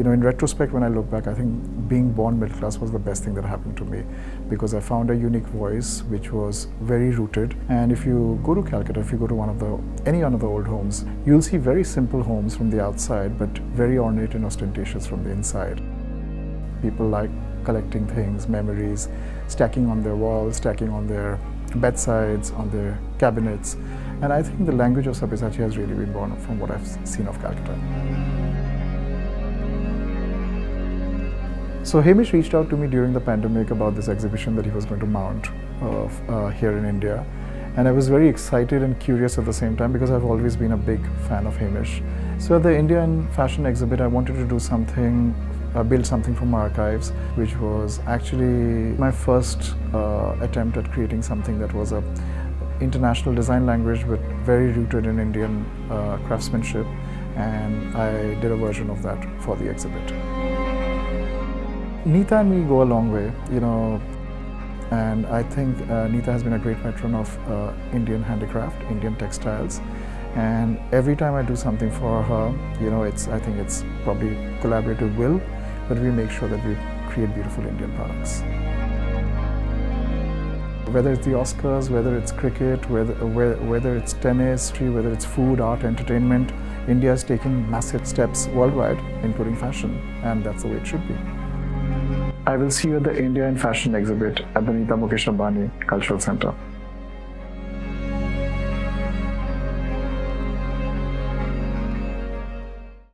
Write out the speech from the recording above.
you know, in retrospect, when I look back, I think being born middle class was the best thing that happened to me because I found a unique voice which was very rooted. And if you go to Calcutta, if you go to one of the any one of the old homes, you'll see very simple homes from the outside, but very ornate and ostentatious from the inside. People like collecting things, memories, stacking on their walls, stacking on their bedsides, on their cabinets. And I think the language of Sabyasachi has really been born from what I've seen of Calcutta. So Hamish reached out to me during the pandemic about this exhibition that he was going to mount uh, uh, here in India. And I was very excited and curious at the same time because I've always been a big fan of Hamish. So at the Indian fashion exhibit, I wanted to do something uh, build something from archives, which was actually my first uh, attempt at creating something that was a international design language but very rooted in Indian uh, craftsmanship and I did a version of that for the exhibit. Nita and me go a long way, you know, and I think uh, Nita has been a great patron of uh, Indian handicraft, Indian textiles and every time I do something for her, you know, it's I think it's probably collaborative will but we make sure that we create beautiful Indian products. Whether it's the Oscars, whether it's cricket, whether, whether it's tennis, whether it's food, art, entertainment, India is taking massive steps worldwide, including fashion, and that's the way it should be. I will see you at the India in Fashion exhibit at the Nita Mukesh Ambani Cultural Center.